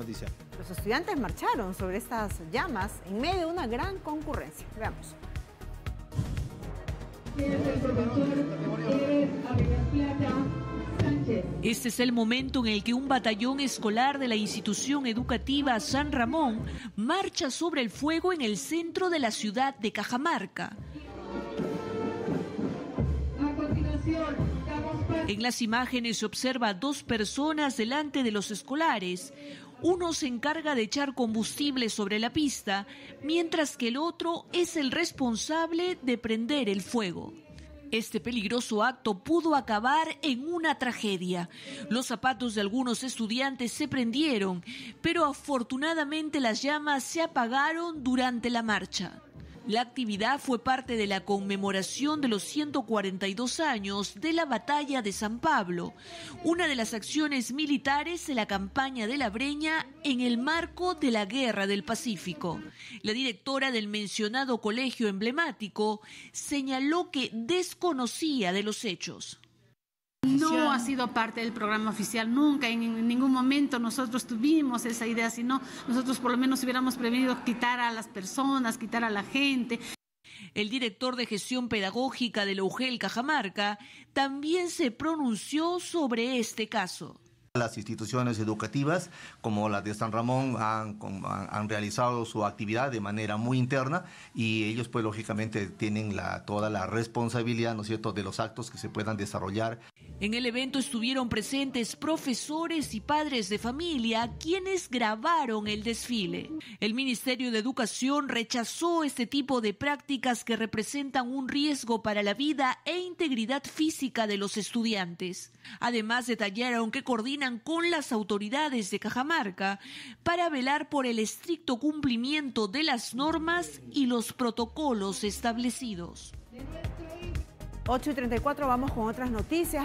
noticia. Los estudiantes marcharon sobre estas llamas en medio de una gran concurrencia. Veamos. Este es el momento en el que un batallón escolar de la institución educativa San Ramón marcha sobre el fuego en el centro de la ciudad de Cajamarca. En las imágenes se observa dos personas delante de los escolares. Uno se encarga de echar combustible sobre la pista, mientras que el otro es el responsable de prender el fuego. Este peligroso acto pudo acabar en una tragedia. Los zapatos de algunos estudiantes se prendieron, pero afortunadamente las llamas se apagaron durante la marcha. La actividad fue parte de la conmemoración de los 142 años de la Batalla de San Pablo, una de las acciones militares de la campaña de la Breña en el marco de la Guerra del Pacífico. La directora del mencionado colegio emblemático señaló que desconocía de los hechos. No ha sido parte del programa oficial nunca, en ningún momento nosotros tuvimos esa idea, sino nosotros por lo menos hubiéramos prevenido quitar a las personas, quitar a la gente. El director de gestión pedagógica de la UGEL Cajamarca también se pronunció sobre este caso. Las instituciones educativas como la de San Ramón han, han, realizado su actividad de manera muy interna y ellos pues lógicamente tienen la, toda la responsabilidad, ¿no es cierto?, de los actos que se puedan desarrollar. En el evento estuvieron presentes profesores y padres de familia quienes grabaron el desfile. El Ministerio de Educación rechazó este tipo de prácticas que representan un riesgo para la vida e integridad física de los estudiantes. Además detallaron que coordinan con las autoridades de Cajamarca para velar por el estricto cumplimiento de las normas y los protocolos establecidos. 8 y 34 vamos con otras noticias.